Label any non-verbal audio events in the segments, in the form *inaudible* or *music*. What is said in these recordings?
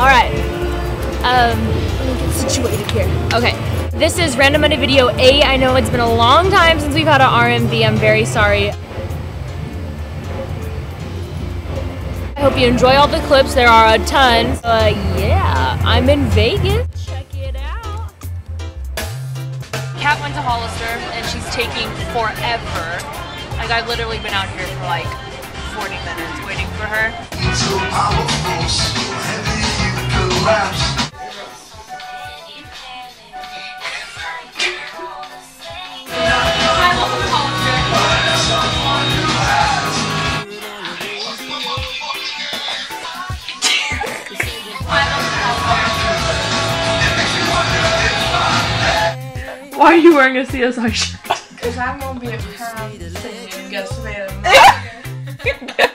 All right. Um, let me get situated here. Okay. This is Random Monday Video 8. I know it's been a long time since we've had an RMV. I'm very sorry. I hope you enjoy all the clips. There are a ton. Uh, yeah, I'm in Vegas. Check it out. Kat went to Hollister and she's taking forever. Like I've literally been out here for like 40 minutes waiting for her. So powerful, so heavy you collapse. Why are you wearing a CSI shirt? Because I'm gonna be a pound singing guesstimator. *laughs* and *laughs*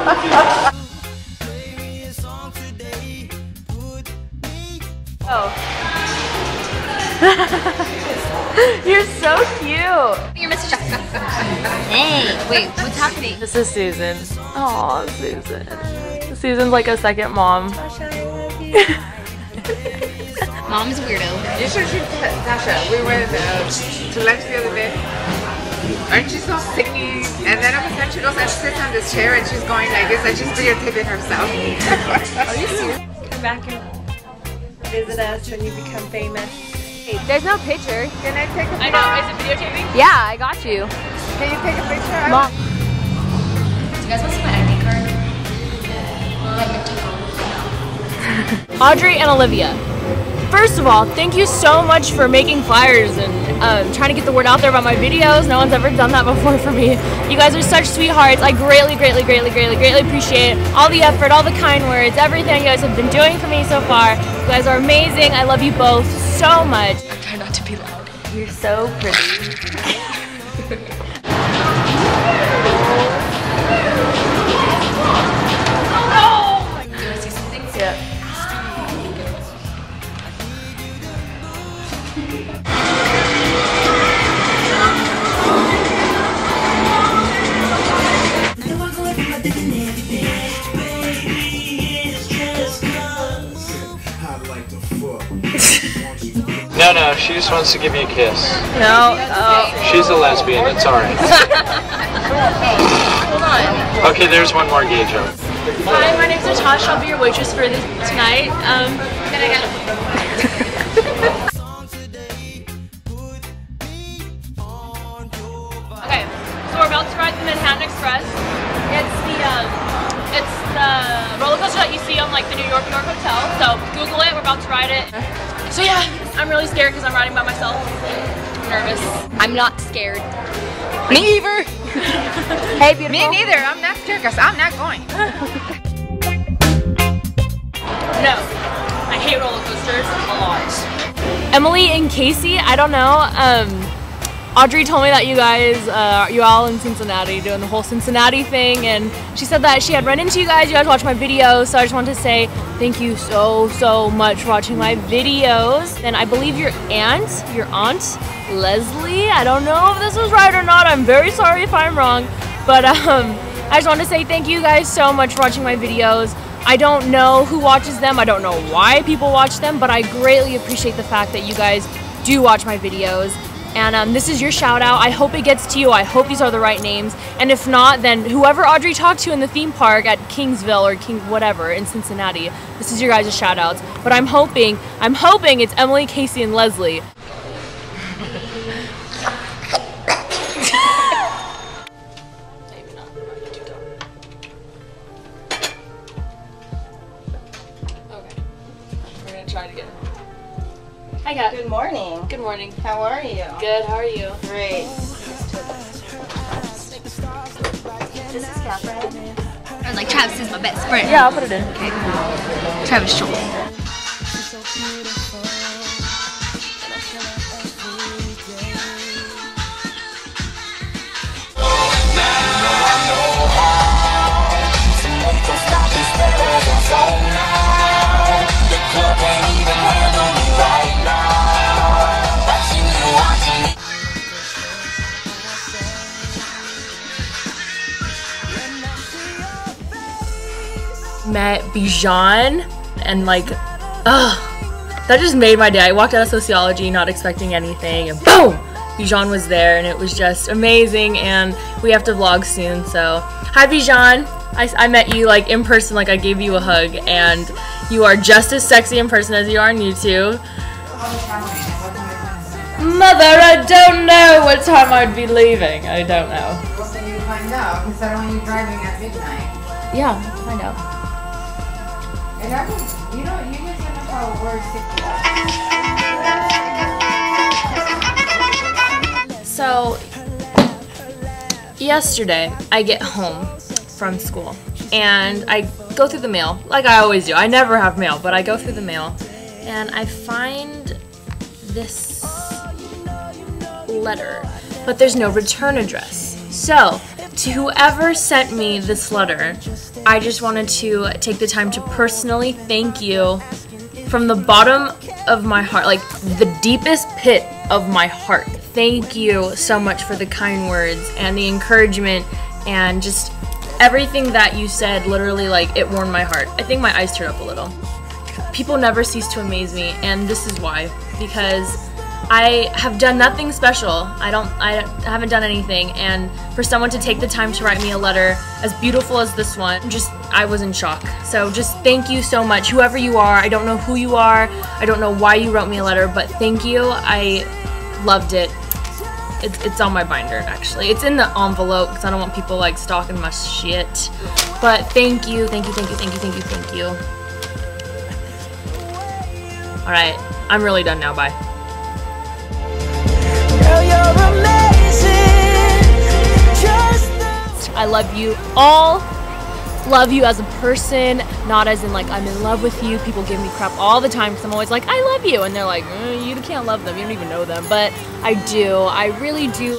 *laughs* You're so cute. You're Mr. Jessica. hey, wait, what's happening? This is Susan. Oh, Susan. Susan's like a second mom. Mom's a weirdo. You should shoot Tasha. We went uh, to lunch the other day. Aren't you so singing? And then all of a sudden she goes and sits on this chair and she's going like this and she's videotaping herself. Are you serious? Come back and visit us when you become famous. There's no picture. Can I take a I know. Is it videotaping? Yeah, I got you. Can you take a picture? Mom. Do you guys want to see my ID card? *laughs* Audrey and Olivia. First of all, thank you so much for making flyers and um, trying to get the word out there about my videos. No one's ever done that *laughs* before for me. You guys are such sweethearts. I greatly, greatly, greatly, greatly, greatly appreciate all the effort, all the kind words, everything you guys have been doing for me so far. You guys are amazing. I love you both so much. Try not to be loud. You're so pretty. *laughs* Like to fuck. No, no, she just wants to give you a kiss. No. Oh. She's a lesbian, it's alright. Hold on. Okay, there's one more gay joke. Hi, my name's Natasha. I'll be your waitress for this tonight. Um, can I get? *laughs* okay, so we're about to ride the Manhattan Express. It's the um, it's the roller coaster that you see on like the New York New York Hotel. So Google it. We're about to ride it. So yeah, I'm really scared because I'm riding by myself. I'm nervous. I'm not scared. Me either. *laughs* Hey, beautiful. Me neither. I'm not scared because I'm not going. *laughs* No, I hate roller coasters a lot. Emily and Casey, I don't know. Um, Audrey told me that you guys, uh, you all in Cincinnati, doing the whole Cincinnati thing, and she said that she had run into you guys. You guys watch my videos, so I just wanted to say thank you so so much for watching my videos. And I believe your aunt, your aunt Leslie. I don't know if this was right or not. I'm very sorry if I'm wrong, but um, I just want to say thank you guys so much for watching my videos. I don't know who watches them. I don't know why people watch them, but I greatly appreciate the fact that you guys do watch my videos. And um, this is your shout out. I hope it gets to you. I hope these are the right names. And if not, then whoever Audrey talked to in the theme park at Kingsville or King whatever in Cincinnati, this is your guys' shout outs. But I'm hoping, I'm hoping it's Emily, Casey, and Leslie. got? Good morning. Good morning. How are you? Good. How are you? Great. This is Catherine. I like, Travis is my best friend. Yeah, I'll put it in. Okay. Travis Schultz. Club met Bijan and like, ugh, that just made my day. I walked out of sociology not expecting anything, and boom, Bijan was there, and it was just amazing. And we have to vlog soon, so hi Bijan. I, I met you like in person, like I gave you a hug, and you are just as sexy in person as you are on YouTube. Mother, I don't know what time I'd be leaving. I don't know. Well, then you find out because I don't want you driving at midnight. Yeah, find out. And I would, you know, you guys don't know how. So, yesterday I get home from school and I go through the mail like I always do. I never have mail, but I go through the mail and I find this letter, but there's no return address. So, to whoever sent me this letter, I just wanted to take the time to personally thank you from the bottom of my heart, like the deepest pit of my heart. Thank you so much for the kind words and the encouragement and just everything that you said. Literally, like it warmed my heart. I think my eyes teared up a little. People never cease to amaze me, and this is why. Because I have done nothing special. I don't. I haven't done anything, and for someone to take the time to write me a letter as beautiful as this one, just I was in shock. So just thank you so much, whoever you are. I don't know who you are. I don't know why you wrote me a letter, but thank you. I loved it. It's, it's on my binder actually. It's in the envelope because I don't want people like stalking my shit. But thank you, thank you, thank you, thank you, thank you, thank you. All right, I'm really done now. Bye. I love you all. Love you as a person, not as in like I'm in love with you. People give me crap all the time because I'm always like, I love you. And they're like, "Uh, you can't love them. You don't even know them. But I do. I really do.